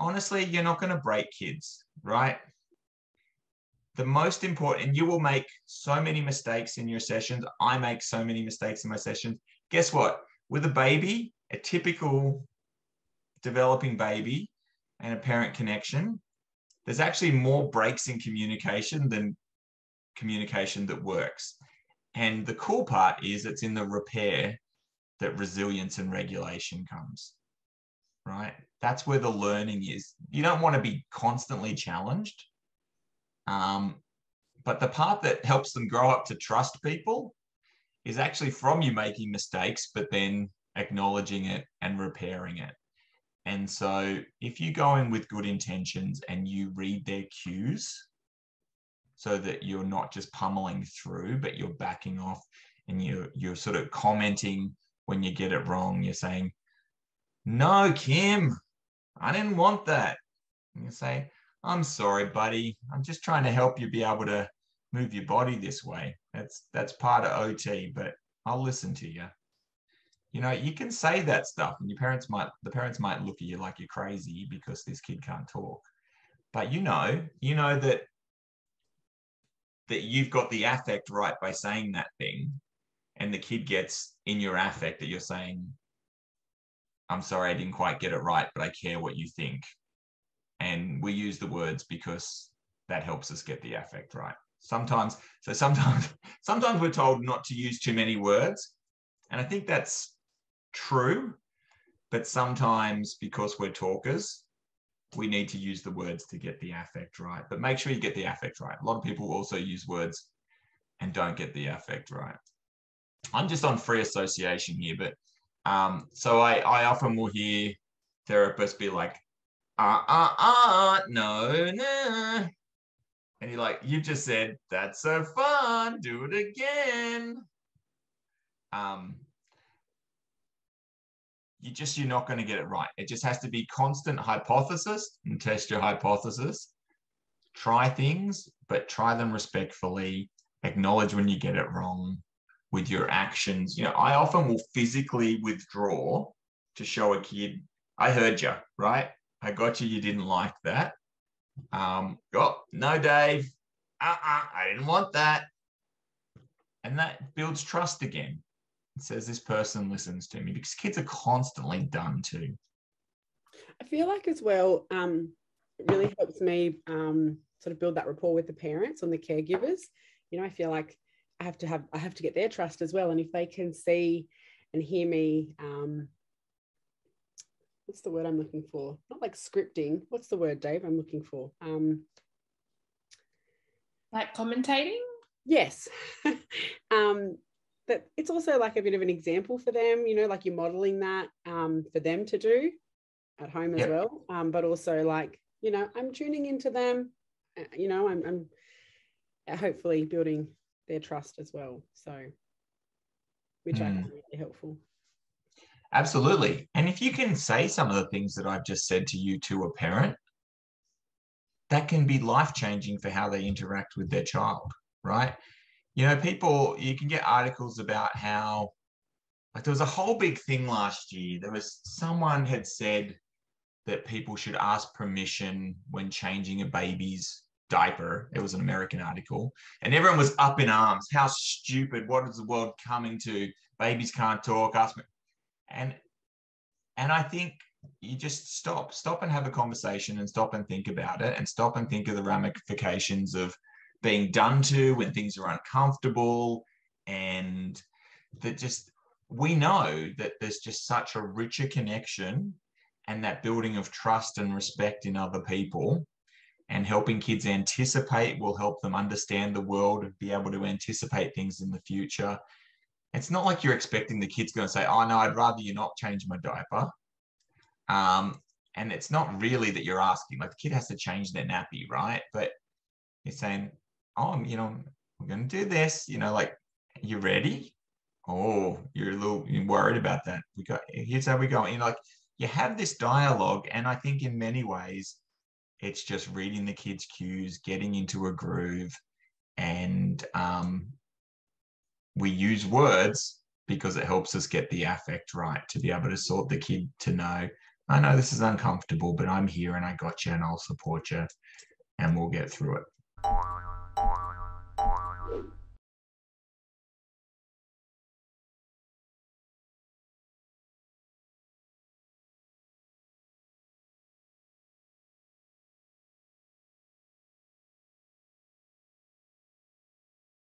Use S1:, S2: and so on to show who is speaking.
S1: honestly, you're not going to break kids, right? The most important, you will make so many mistakes in your sessions. I make so many mistakes in my sessions. Guess what? With a baby, a typical developing baby and a parent connection, there's actually more breaks in communication than communication that works. And the cool part is it's in the repair that resilience and regulation comes, right? That's where the learning is. You don't want to be constantly challenged. Um, but the part that helps them grow up to trust people is actually from you making mistakes, but then acknowledging it and repairing it. And so if you go in with good intentions and you read their cues so that you're not just pummeling through, but you're backing off and you're, you're sort of commenting when you get it wrong, you're saying, no, Kim, I didn't want that. And you say, I'm sorry, buddy. I'm just trying to help you be able to move your body this way. That's that's part of OT, but I'll listen to you you know you can say that stuff and your parents might the parents might look at you like you're crazy because this kid can't talk but you know you know that that you've got the affect right by saying that thing and the kid gets in your affect that you're saying i'm sorry i didn't quite get it right but i care what you think and we use the words because that helps us get the affect right sometimes so sometimes sometimes we're told not to use too many words and i think that's true, but sometimes because we're talkers, we need to use the words to get the affect right. But make sure you get the affect right. A lot of people also use words and don't get the affect right. I'm just on free association here, but um, so I, I often will hear therapists be like, ah, ah, ah, no, no. And you're like, you just said, that's so fun, do it again. Um, you just you're not going to get it right. It just has to be constant hypothesis and test your hypothesis. Try things, but try them respectfully. Acknowledge when you get it wrong with your actions. You know, I often will physically withdraw to show a kid, I heard you, right? I got you. You didn't like that. Um, oh, no, Dave. Uh-uh, I didn't want that. And that builds trust again It says this person listens to me because kids are constantly done to.
S2: I feel like as well, um, it really helps me um, sort of build that rapport with the parents and the caregivers. You know, I feel like I have to have I have to get their trust as well, and if they can see and hear me, um, what's the word I'm looking for? Not like scripting. What's the word, Dave? I'm looking for. Um,
S3: like commentating.
S2: Yes. um, but it's also like a bit of an example for them, you know, like you're modeling that um, for them to do at home as yep. well. Um, but also like, you know, I'm tuning into them, uh, you know, I'm, I'm hopefully building their trust as well. So, which mm. I find really helpful.
S1: Absolutely. And if you can say some of the things that I've just said to you to a parent, that can be life changing for how they interact with their child, right? you know, people, you can get articles about how, like, there was a whole big thing last year. There was someone had said that people should ask permission when changing a baby's diaper. It was an American article, and everyone was up in arms. How stupid! What is the world coming to? Babies can't talk. Ask me, and and I think you just stop, stop and have a conversation, and stop and think about it, and stop and think of the ramifications of being done to when things are uncomfortable and that just we know that there's just such a richer connection and that building of trust and respect in other people and helping kids anticipate will help them understand the world and be able to anticipate things in the future it's not like you're expecting the kid's going to say oh no i'd rather you not change my diaper um, and it's not really that you're asking like the kid has to change their nappy right but you're saying oh, you know, we're going to do this, you know, like, you ready? Oh, you're a little you're worried about that. We got, here's how we go. Know, like, you have this dialogue. And I think in many ways, it's just reading the kids' cues, getting into a groove. And um, we use words because it helps us get the affect right to be able to sort the kid to know I know this is uncomfortable, but I'm here and I got you and I'll support you and we'll get through it.